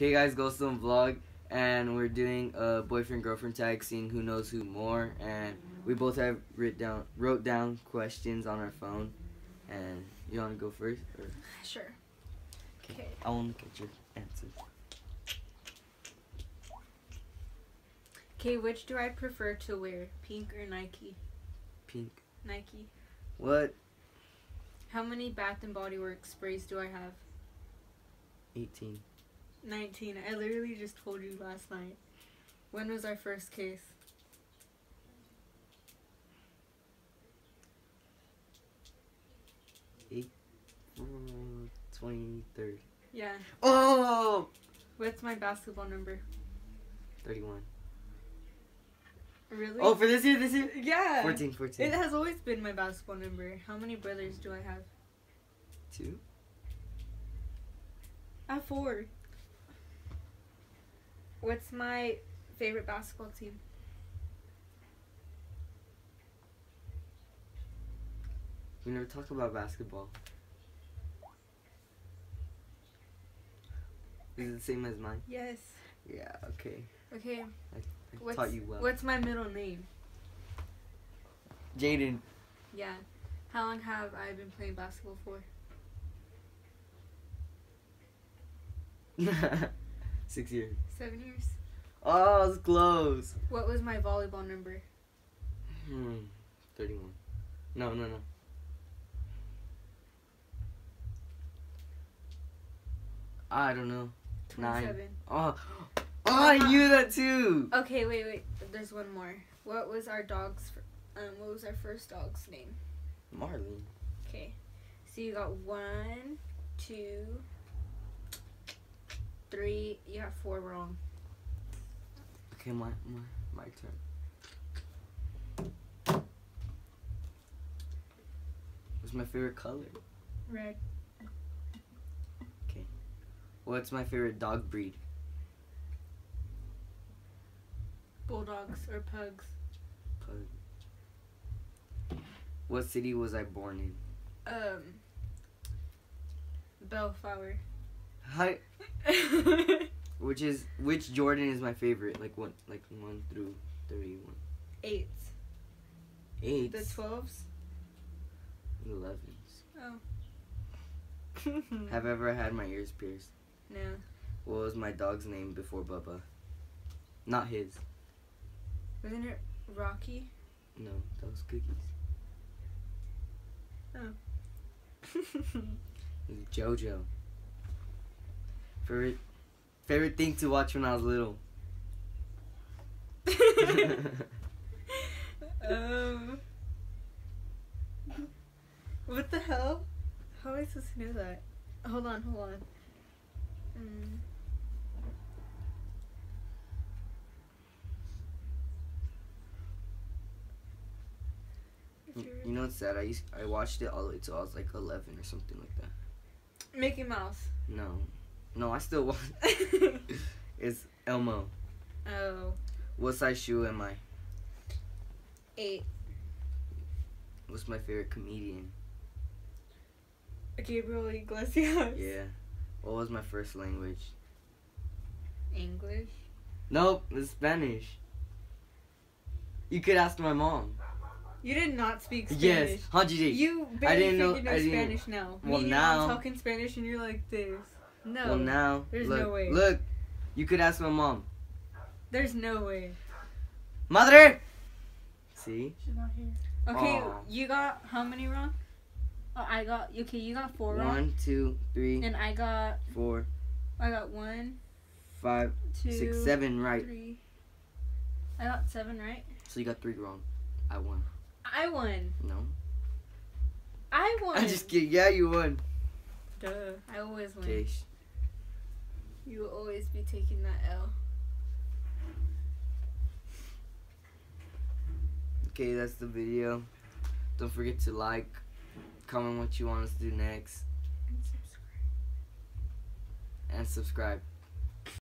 Okay, guys, Goldstone vlog, and we're doing a boyfriend girlfriend tag, seeing who knows who more, and we both have writ down wrote down questions on our phone, and you want to go first, or Sure. Okay. I want to get your answers. Okay, which do I prefer to wear? Pink or Nike? Pink. Nike. What? How many Bath and Body Works sprays do I have? 18. 19. I literally just told you last night. When was our first case? Mm, 23rd. Yeah. Oh! What's my basketball number? 31. Really? Oh, for this year, this year? yeah. 14, 14. It has always been my basketball number. How many brothers do I have? Two? I have four. What's my favorite basketball team? We never talk about basketball. Is it the same as mine? Yes. Yeah, okay. Okay. I What's, taught you well. What's my middle name? Jaden. Yeah. How long have I been playing basketball for? Six years. Seven years. Oh, it's close. What was my volleyball number? Hmm. 31. No, no, no. I don't know. Nine. 27. Oh, oh, I knew that too. Okay, wait, wait. There's one more. What was our dog's? Um, what was our first dog's name? Marlene. Okay. So you got one, two, three. You have four wrong. Okay, my my my turn. What's my favorite color? Red. Okay. What's my favorite dog breed? Bulldogs or pugs. Pug. What city was I born in? Um. Bellflower. Hi. Which is which Jordan is my favorite? Like one, like one through thirty-one. Eight. Eight. The twelves. Elevens. Oh. Have I ever had my ears pierced? no. What was my dog's name before Bubba? Not his. Wasn't it Rocky? No, that was Cookies. Oh. It was JoJo. Favorite favorite thing to watch when I was little. um. What the hell? How am I supposed to know that? Hold on, hold on. Mm. You you're- know what's sad? I used I watched it all the way till I was like eleven or something like that. Mickey Mouse. No, no, I still watch. It's Elmo. oh. What size shoe am I? Eight. What's my favorite comedian? Gabriel Iglesias. Yeah. What was my first language? English. Nope, it's Spanish. You could ask my mom. You did not speak Spanish. Yes, how'd you do? You I didn't know- you I know didn't- Spanish now. Well, Me and your now- talking Spanish and you're like this. No. Well, now there's look, no way. look. You could ask my mom. There's no way. Mother! See? She's not here. Okay, Aw. you got how many wrong? Oh, I got okay. You got four wrong, One, two, three, and I got four, I got one, five, two, six, seven. Right. three. I got seven right. So you got three wrong. I won. I won. No. I won. I'm just kidding. Yeah, you won. Duh. I always win. Okay. You will always be taking that L. Okay, that's the video. Don't forget to like, comment what you want us to do next, And subscribe. and subscribe.